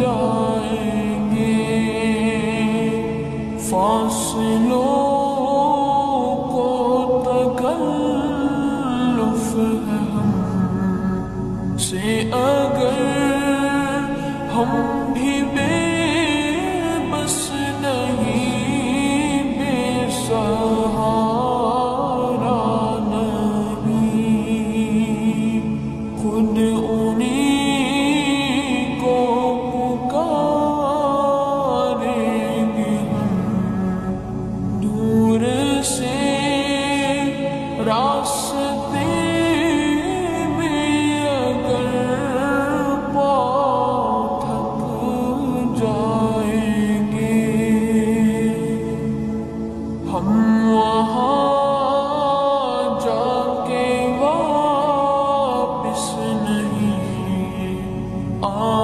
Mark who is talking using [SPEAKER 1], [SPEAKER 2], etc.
[SPEAKER 1] جائیں گے۔ فاصلوں کو تکلف ہے ہم سے۔ اگر ہم بھی بے بس نہیں، بے سہارا نہیں۔ خود انہیں Oh.